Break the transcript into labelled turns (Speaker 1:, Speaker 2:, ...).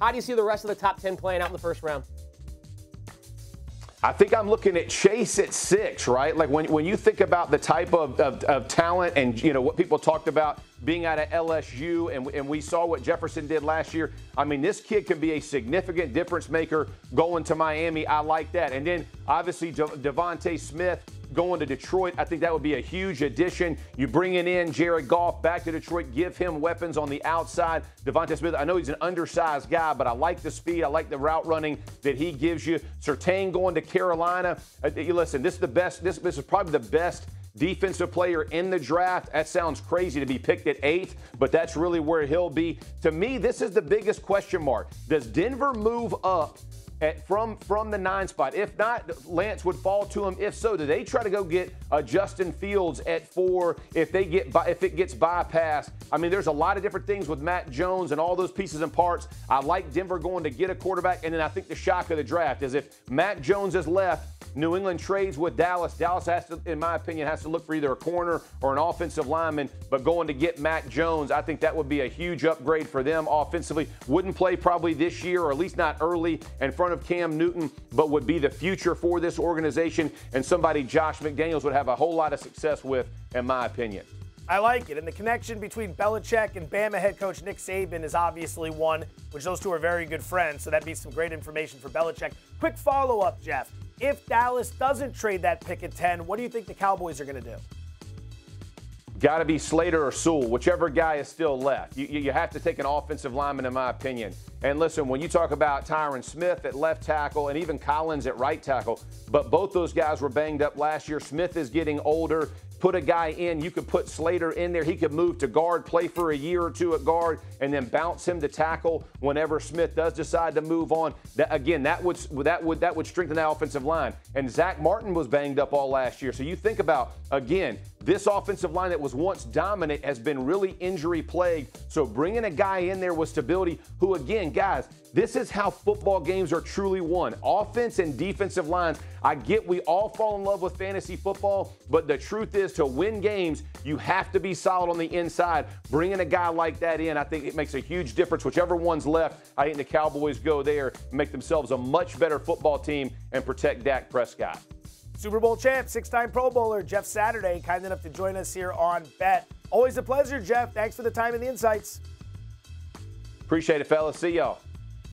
Speaker 1: How do you see the rest of the top 10 playing out in the first round?
Speaker 2: I think I'm looking at Chase at six, right? Like when, when you think about the type of, of, of, talent and you know what people talked about being out of LSU, and, and we saw what Jefferson did last year. I mean, this kid can be a significant difference maker going to Miami. I like that. And then obviously De- DeVonta Smith going to Detroit. I think that would be a huge addition. You bringing in Jared Goff back to Detroit, give him weapons on the outside. DeVonta Smith, I know he's an undersized guy, but I like the speed. I like the route running that he gives you. Surtain going to Carolina. Uh, listen, this is the best. This, this is probably the best defensive player in the draft. That sounds crazy to be picked at eighth, but that's really where he'll be. To me, this is the biggest question mark. Does Denver move up at, from from the nine spot? If not, Lance would fall to him. If so, do they try to go get uh, Justin Fields at four? If they get if it gets bypassed, I mean, there's a lot of different things with Mac Jones and all those pieces and parts. I like Denver going to get a quarterback, and then I think the shock of the draft is if Mac Jones is left. New England trades with Dallas. Dallas has to, in my opinion, has to look for either a corner or an offensive lineman. But going to get Mac Jones, I think that would be a huge upgrade for them offensively. Wouldn't play probably this year, or at least not early, in front of Cam Newton, but would be the future for this organization and somebody Josh McDaniels would have a whole lot of success with, in my opinion.
Speaker 3: I like it. And the connection between Belichick and Bama head coach Nick Saban is obviously one, which those two are very good friends. So that'd be some great information for Belichick. Quick follow up, Jeff. If Dallas doesn't trade that pick at 10, what do you think the Cowboys are going to do?
Speaker 2: Got to be Slater or Sewell, whichever guy is still left. You, you have to take an offensive lineman, in my opinion. And listen, when you talk about Tyron Smith at left tackle and even Collins at right tackle, but both those guys were banged up last year. Smith is getting older put a guy in. You could put Slater in there. He could move to guard, play for a year or two at guard, and then bounce him to tackle whenever Smith does decide to move on. That, again, that would that would that would strengthen that offensive line. And Zack Martin was banged up all last year. So you think about again, this offensive line that was once dominant has been really injury plagued. So bringing a guy in there with stability, who again, guys, this is how football games are truly won. Offense and defensive lines. I get we all fall in love with fantasy football, but the truth is to win games, you have to be solid on the inside. Bringing a guy like that in, I think it makes a huge difference. Whichever one's left, I think the Cowboys go there, make themselves a much better football team, and protect Dak Prescott.
Speaker 3: Super Bowl champ, six time Pro Bowler, Jeff Saturday, kind enough to join us here on Bet. Always a pleasure, Jeff. Thanks for the time and the insights.
Speaker 2: Appreciate it, fellas. See y'all.